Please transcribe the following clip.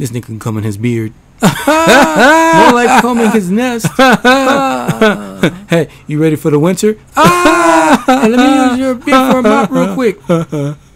This nigga can come in his beard. More like combing his nest. hey, you ready for the winter? Ah! Let me use your beard for a mop real quick.